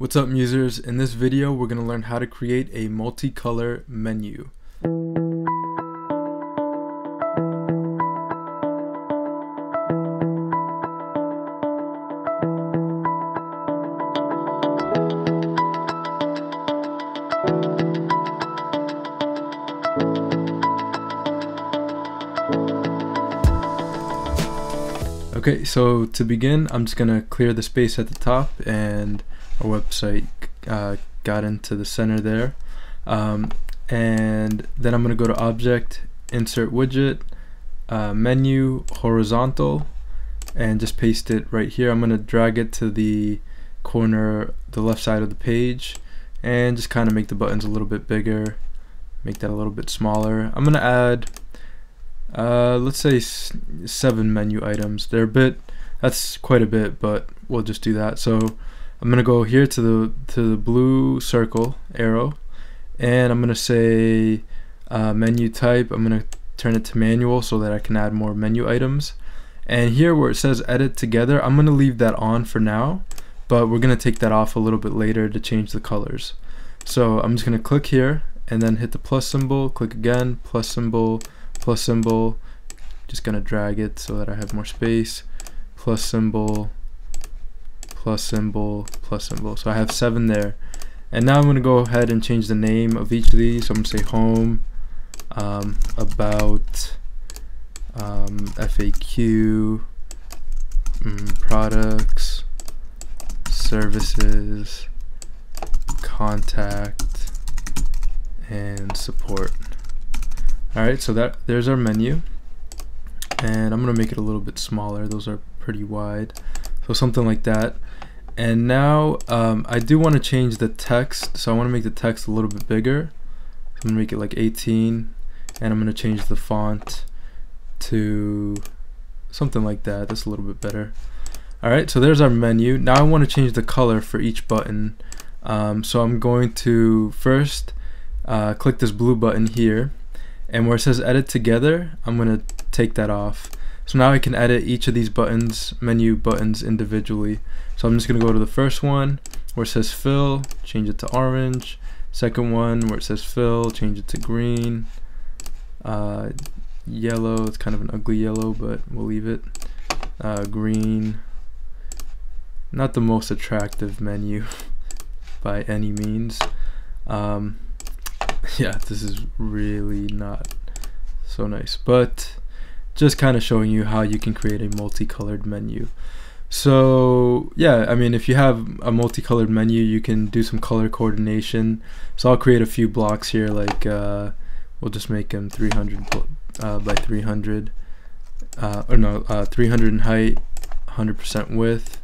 What's up users? In this video we're going to learn how to create a multicolor menu. Okay, so to begin, I'm just gonna clear the space at the top and our website uh, got into the center there. Um, and then I'm gonna go to Object, Insert Widget, uh, Menu, Horizontal, and just paste it right here. I'm gonna drag it to the corner, the left side of the page, and just kind of make the buttons a little bit bigger, make that a little bit smaller. I'm gonna add uh, let's say seven menu items. They're a bit, that's quite a bit, but we'll just do that. So I'm gonna go here to the to the blue circle arrow, and I'm gonna say uh, menu type. I'm gonna turn it to manual so that I can add more menu items. And here where it says edit together, I'm gonna leave that on for now, but we're gonna take that off a little bit later to change the colors. So I'm just gonna click here and then hit the plus symbol, click again, plus symbol, plus symbol just gonna drag it so that I have more space plus symbol plus symbol plus symbol. So I have seven there. And now I'm gonna go ahead and change the name of each of these. So I'm gonna say home um, about um, FAQ mm, products services contact and support Alright, so that there's our menu. And I'm going to make it a little bit smaller. Those are pretty wide. So something like that. And now um, I do want to change the text. So I want to make the text a little bit bigger. So I'm to make it like 18. And I'm going to change the font to something like that. That's a little bit better. Alright, so there's our menu. Now I want to change the color for each button. Um, so I'm going to first uh, click this blue button here and where it says edit together I'm gonna take that off. So now I can edit each of these buttons menu buttons individually. So I'm just gonna go to the first one where it says fill change it to orange. Second one where it says fill change it to green. Uh, yellow it's kind of an ugly yellow but we'll leave it. Uh, green. Not the most attractive menu by any means. Um, yeah, this is really not so nice. But just kind of showing you how you can create a multicolored menu. So yeah, I mean, if you have a multicolored menu, you can do some color coordination. So I'll create a few blocks here, like uh, we'll just make them 300 uh, by 300, uh, or no, uh, 300 in height, 100% width,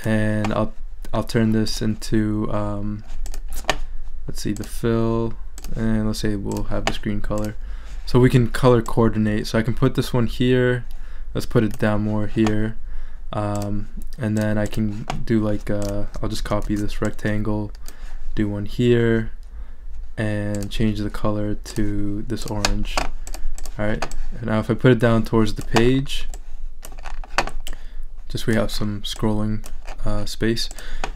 and I'll I'll turn this into um, let's see the fill and let's say we'll have this green color. So we can color coordinate. So I can put this one here. Let's put it down more here. Um, and then I can do like uh, I'll just copy this rectangle do one here and change the color to this orange. Alright and now if I put it down towards the page just we have some scrolling uh, space.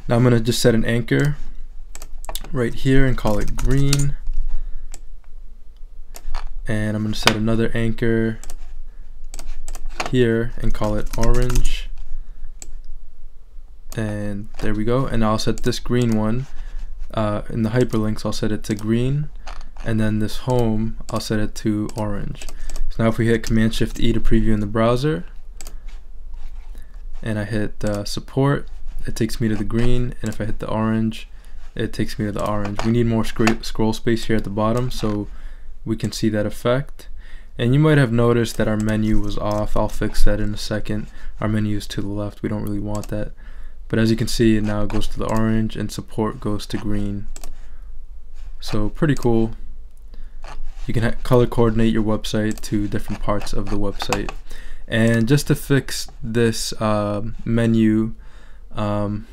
Now I'm gonna just set an anchor right here and call it green. And I'm going to set another anchor here and call it orange. And there we go. And I'll set this green one uh, in the hyperlinks. I'll set it to green. And then this home, I'll set it to orange. So now if we hit Command Shift E to preview in the browser, and I hit uh, support, it takes me to the green. And if I hit the orange, it takes me to the orange. We need more scroll space here at the bottom so we can see that effect. And you might have noticed that our menu was off. I'll fix that in a second. Our menu is to the left. We don't really want that. But as you can see, it now goes to the orange and support goes to green. So pretty cool. You can color coordinate your website to different parts of the website. And just to fix this uh, menu, um,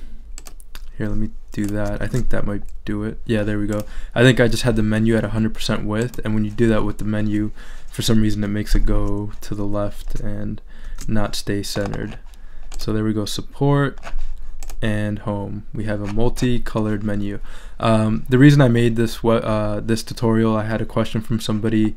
here, let me do that. I think that might do it. Yeah, there we go. I think I just had the menu at 100% width, and when you do that with the menu, for some reason it makes it go to the left and not stay centered. So there we go, support, and home. We have a multi-colored menu. Um, the reason I made this uh, this tutorial, I had a question from somebody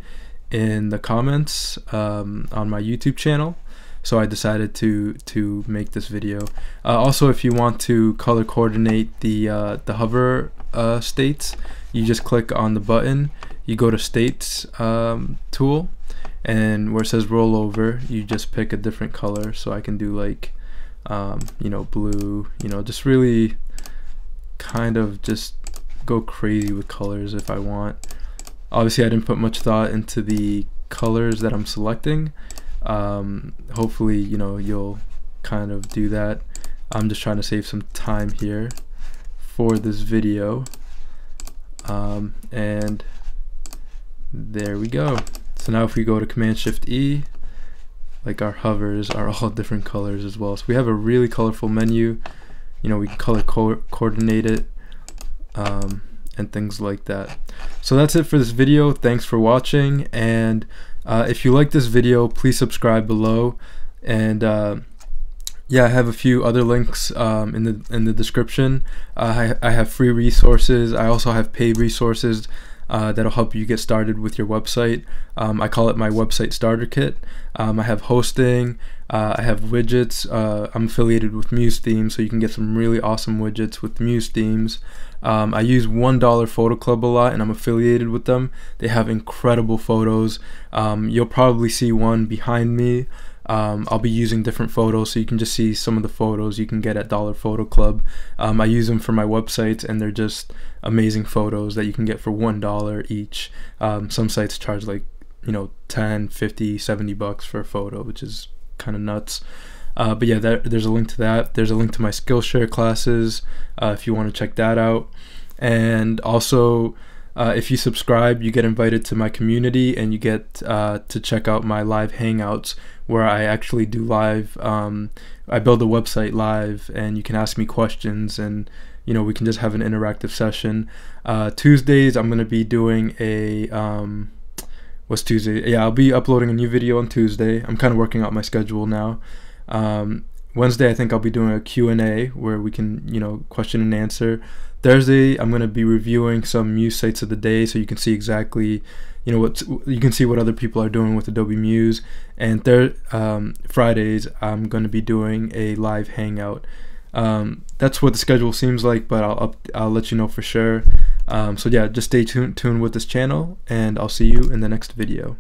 in the comments um, on my YouTube channel, so I decided to to make this video. Uh, also, if you want to color coordinate the uh, the hover uh, states, you just click on the button. You go to states um, tool, and where it says rollover, you just pick a different color. So I can do like um, you know, blue, you know, just really kind of just go crazy with colors if I want. Obviously, I didn't put much thought into the colors that I'm selecting. Um, hopefully, you know, you'll kind of do that. I'm just trying to save some time here for this video. Um, and there we go. So now if we go to Command Shift E, like our hovers are all different colors as well. So we have a really colorful menu. You know, we can color co coordinate it um, and things like that. So that's it for this video. Thanks for watching. And uh, if you like this video, please subscribe below. And uh, yeah, I have a few other links um, in the in the description. Uh, I, I have free resources. I also have paid resources uh, that'll help you get started with your website. Um, I call it my website starter kit. Um, I have hosting, uh, I have widgets. Uh, I'm affiliated with Muse Themes, so you can get some really awesome widgets with Muse Themes. Um, I use $1 Photo Club a lot, and I'm affiliated with them. They have incredible photos. Um, you'll probably see one behind me. Um, I'll be using different photos so you can just see some of the photos you can get at Dollar Photo Club. Um, I use them for my websites and they're just amazing photos that you can get for $1 each. Um, some sites charge like, you know, 10, 50, 70 bucks for a photo, which is kind of nuts. Uh, but yeah, that, there's a link to that. There's a link to my Skillshare classes uh, if you want to check that out. And also, uh, if you subscribe, you get invited to my community and you get uh, to check out my live hangouts where I actually do live. Um, I build a website live and you can ask me questions and you know we can just have an interactive session. Uh, Tuesdays I'm gonna be doing a um, what's Tuesday? Yeah, I'll be uploading a new video on Tuesday. I'm kind of working out my schedule now. Um, Wednesday I think I'll be doing a Q&A where we can you know question and answer. Thursday, I'm going to be reviewing some Muse sites of the day so you can see exactly, you know, what you can see what other people are doing with Adobe Muse. And third, um, Fridays, I'm going to be doing a live hangout. Um, that's what the schedule seems like, but I'll up, I'll let you know for sure. Um, so yeah, just stay tuned tuned with this channel, and I'll see you in the next video.